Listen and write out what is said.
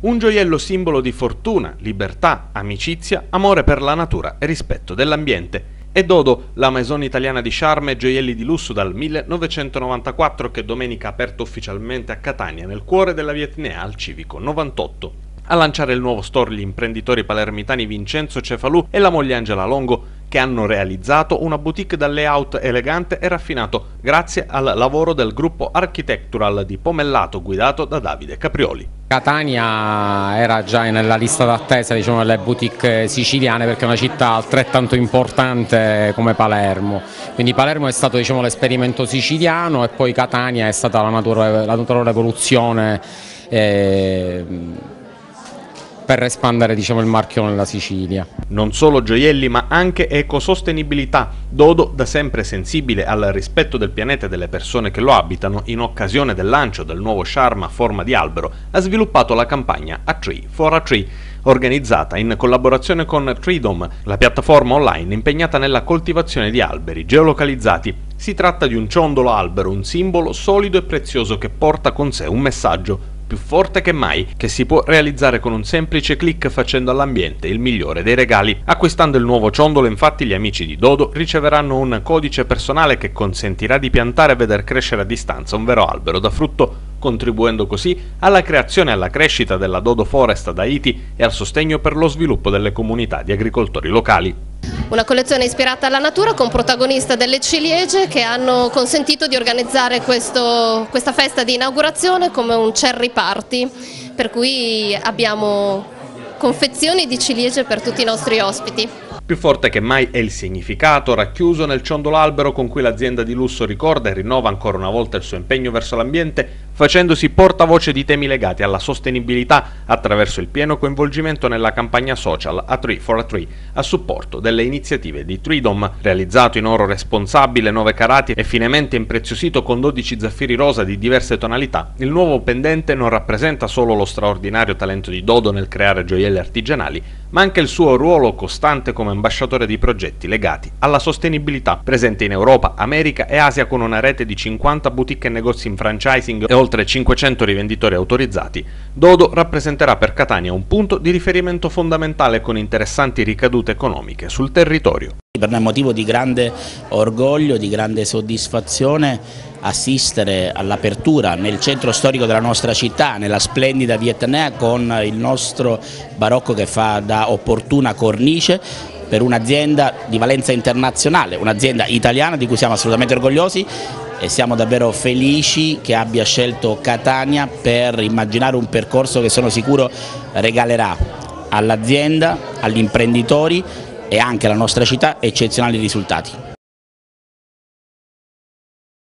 Un gioiello simbolo di fortuna, libertà, amicizia, amore per la natura e rispetto dell'ambiente. E Dodo, la maison italiana di charme e gioielli di lusso dal 1994 che domenica ha aperto ufficialmente a Catania nel cuore della Vietnea al Civico 98. A lanciare il nuovo store gli imprenditori palermitani Vincenzo Cefalù e la moglie Angela Longo che hanno realizzato una boutique dal layout elegante e raffinato grazie al lavoro del gruppo Architectural di Pomellato guidato da Davide Caprioli. Catania era già nella lista d'attesa diciamo, delle boutique siciliane perché è una città altrettanto importante come Palermo, quindi Palermo è stato diciamo, l'esperimento siciliano e poi Catania è stata la naturale, la naturale evoluzione eh, per espandere diciamo, il marchio nella Sicilia. Non solo gioielli ma anche ecosostenibilità. Dodo, da sempre sensibile al rispetto del pianeta e delle persone che lo abitano, in occasione del lancio del nuovo charme a forma di albero, ha sviluppato la campagna A Tree for a Tree, organizzata in collaborazione con Treedom, la piattaforma online impegnata nella coltivazione di alberi geolocalizzati. Si tratta di un ciondolo albero, un simbolo solido e prezioso che porta con sé un messaggio più forte che mai, che si può realizzare con un semplice clic facendo all'ambiente il migliore dei regali. Acquistando il nuovo ciondolo infatti gli amici di Dodo riceveranno un codice personale che consentirà di piantare e veder crescere a distanza un vero albero da frutto contribuendo così alla creazione e alla crescita della Dodo Forest ad Haiti e al sostegno per lo sviluppo delle comunità di agricoltori locali. Una collezione ispirata alla natura con protagonista delle ciliegie che hanno consentito di organizzare questo, questa festa di inaugurazione come un cherry party, per cui abbiamo confezioni di ciliegie per tutti i nostri ospiti. Più forte che mai è il significato racchiuso nel ciondolo albero con cui l'azienda di lusso ricorda e rinnova ancora una volta il suo impegno verso l'ambiente, facendosi portavoce di temi legati alla sostenibilità attraverso il pieno coinvolgimento nella campagna social A Tree for a Tree a supporto delle iniziative di Treedom, realizzato in oro responsabile 9 carati e finemente impreziosito con 12 zaffiri rosa di diverse tonalità. Il nuovo pendente non rappresenta solo lo straordinario talento di Dodo nel creare gioielli artigianali, ma anche il suo ruolo costante come ambasciatore di progetti legati alla sostenibilità, presente in Europa, America e Asia con una rete di 50 boutique e negozi in franchising e oltre 500 rivenditori autorizzati, Dodo rappresenterà per Catania un punto di riferimento fondamentale con interessanti ricadute economiche sul territorio. Per noi è motivo di grande orgoglio, di grande soddisfazione assistere all'apertura nel centro storico della nostra città, nella splendida Vietnam, con il nostro barocco che fa da opportuna cornice per un'azienda di valenza internazionale, un'azienda italiana di cui siamo assolutamente orgogliosi e siamo davvero felici che abbia scelto Catania per immaginare un percorso che sono sicuro regalerà all'azienda, agli imprenditori e anche alla nostra città eccezionali risultati.